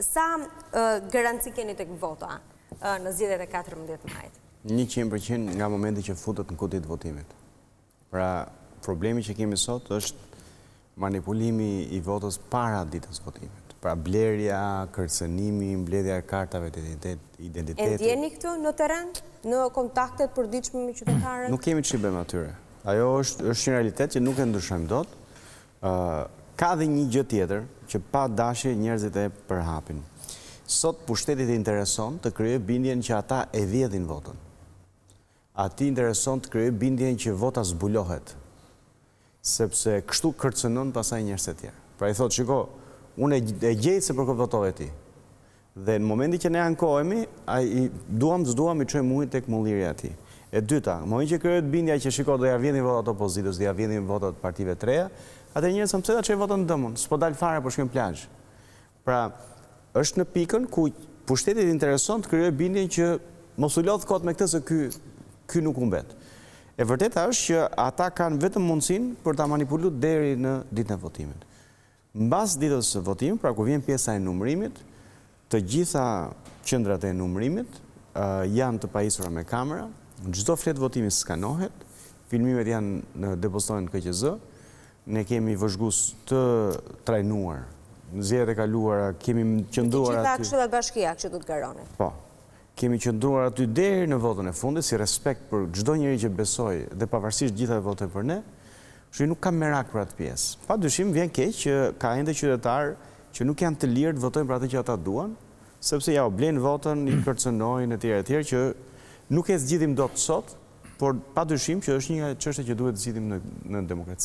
Sa garanci keni tek vota në zgjedhjet e katërmbëdhjetë majit? Njëqind për qind nga momenti që futet në kuti të votimit. Pra, problemi që kemi sot është manipulimi i votës para ditës së votimit. Pra, blerja, kërcënimi, mbledhja e kartave të identitetit. E ndjeni këtë në terren, në kontaktet e përditshme me qytetarët? Nuk kemi ç'i bëjmë atyre. Ajo është një realitet që nuk e ndryshojmë dot. Ka dhe një gjë tjetër që pa dashje njerëzit e përhapin. Sot pushtetit i intereson të krijojë bindjen që ata e vjedhin votën. Atij i intereson të krijojë bindjen që vota zbulohet. Sepse kështu kërcënon pastaj njerëzit e tjerë. Pra i thotë, shiko, unë e gjej se për kë votove ti. Dhe në momentin që ne ankohemi, ai duam s'duam i çojmë ujin tek mulliri atij. E dyta, në momentin që krijohet bindja që shiko do ja vjedhin votat opozitës, do ja vjedhin votat partive të reja, atëherë njerëzit thonë pse ta çojmë votën dëm, s'po dal fare po shkoj në plazh. Pra, është në pikën ku pushtetit i intereson të krijojë bindjen që mos u lodh kot me këtë se ky ky nuk humbet. E vërteta është që ata kanë vetëm mundësinë për ta manipulu deri në ditën e votimit. Mbas ditës së votimit, pra kur vjen pjesa e numërimit, të gjitha qendrat e numërimit janë të pajisura me kamera, çdo fletë votimi skanohet, filmimet janë në depozitohen në KQZ, ne kemi vëzhgues të trajnuar, në zgjedhjet e kaluara kemi qëndruar aty. Me të gjitha këshillat bashkiak që do të garonin. Po. Kemi qëndruar aty deri në votën e fundit si respekt për çdo njeri që besoi dhe pavarësisht të gjithave votoi për ne, kështu që nuk kam merak për atë pjesë. Pa dyshim vjen keq që ka ende qytetarë që nuk janë të lirë të votojnë për atë që ata duan, sepse jau blejnë votën, i kërcënojnë etj etj që nuk e zgjidhim dot sot, por pa dyshim që është një çështje që duhet të zgjidhim në demokraci.